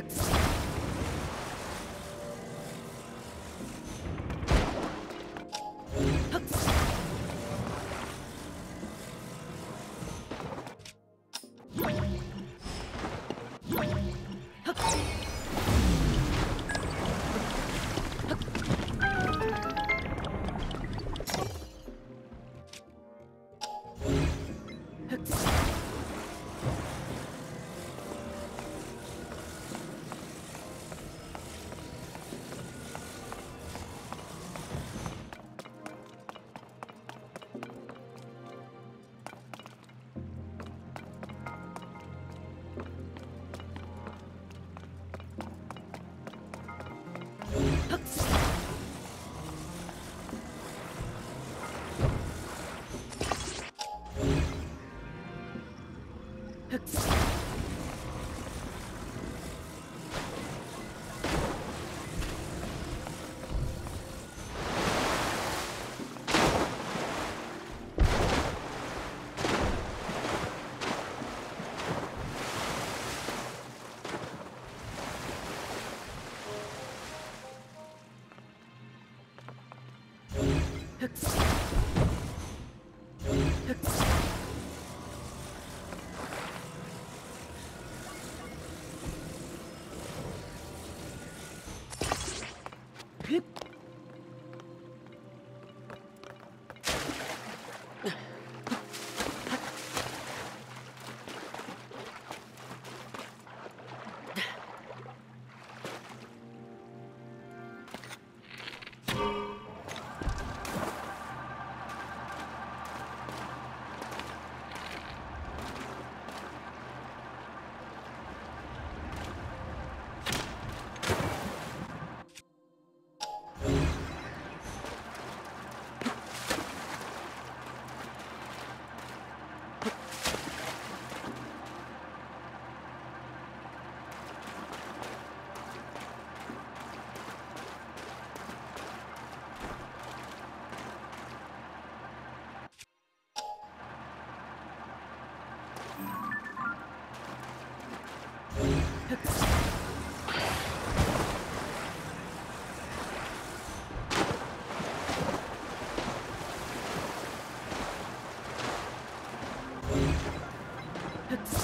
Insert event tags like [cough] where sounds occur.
Ha Hooks. Hits. [laughs]